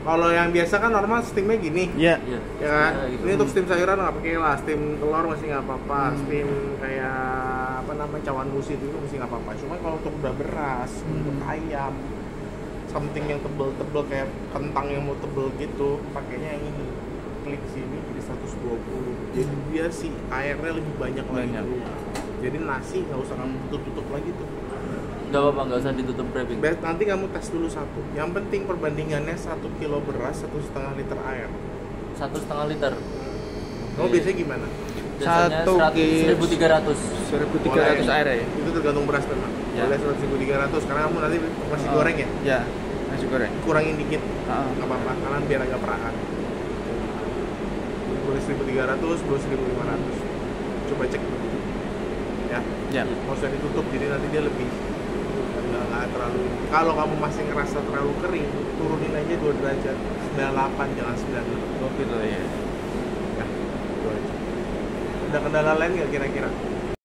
kalau yang biasa kan normal steamnya gini Iya. Iya. ya kan Ya, gitu. ini untuk steam sayuran nggak pakai lah steam telur masih nggak apa-apa Hmm. steam kayak apa namanya cawan musit itu masih nggak apa-apa cuma kalau untuk udah beras Hmm. untuk ayam something yang tebel-tebel kayak kentang yang mau tebel gitu pakainya yang ini klik sini jadi 120 jadi dia si airnya lebih banyak, lagi Banyak. tuh. jadi nasi nggak usah kamu tutup-tutup lagi tuh Nggak apa-apa, nggak usah ditutup wrapping. Nanti kamu tes dulu satu yang penting perbandingannya satu kilo beras satu setengah liter air Satu setengah liter. kamu Oke. biasanya gimana Biasanya Satu ki- 1300. 1300 air ya. itu tergantung beras memang Ya. boleh 100.300 karena kamu nanti masih Oh, goreng ya Ya, nasi goreng. kurangin dikit Ah, nggak apa-apa karena biar agak peraan boleh 1300 boleh 1500 coba cek dulu ya ya. nggak usah ditutup jadi nanti dia lebih nggak nggak terlalu. Kalau kamu masih ngerasa terlalu kering turunin aja 2 derajat. 98 jangan 96 Oh gitu ya. ya itu aja. Ada kendala lain nggak kira-kira